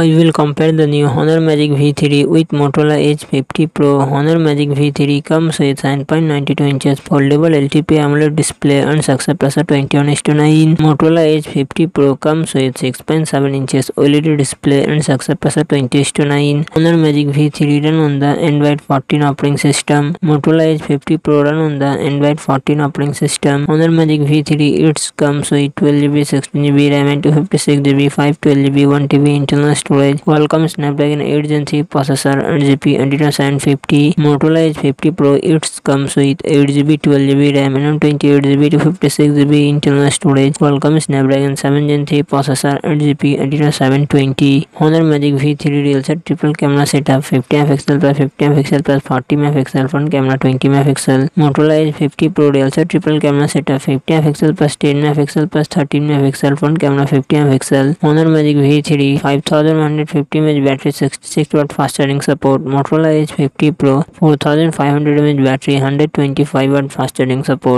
I will compare the new Honor Magic V3 with Motorola Edge 50 Pro. Honor Magic V3 comes with 9.92 inches foldable LTP AMOLED display and success pressure 21:9. Motorola Edge 50 Pro comes with 6.7 inches OLED display and success pressure 20:9. Honor Magic V3 run on the Android 14 operating system. Motorola Edge 50 Pro run on the Android 14 operating system. Honor Magic V3 it comes with 12GB, 16GB RAM and 256GB, 512GB, 1TB internal storage. Storage welcome Snapdragon eight gen सी processor and GP एंटीटा seven fifty मोटोलाइज fifty pro it's comes with eight GB twelve GB RAM and twenty eight GB two fifty six GB internal storage welcome Snapdragon seven gen three processor and GP एंटीटा seven twenty Honor Magic V three real set triple camera setup fifty M pixel plus fifty M pixel plus forty M pixel front camera twenty M pixel Motorola Edge fifty pro rear set triple camera setup fifty M pixel plus ten M pixel plus thirteen M pixel front camera fifty M pixel Honor Magic V three five thousand 5150 mAh battery 66 watt fast charging support. Motorola Edge 50 Pro 4500 mAh battery 125 watt fast charging support.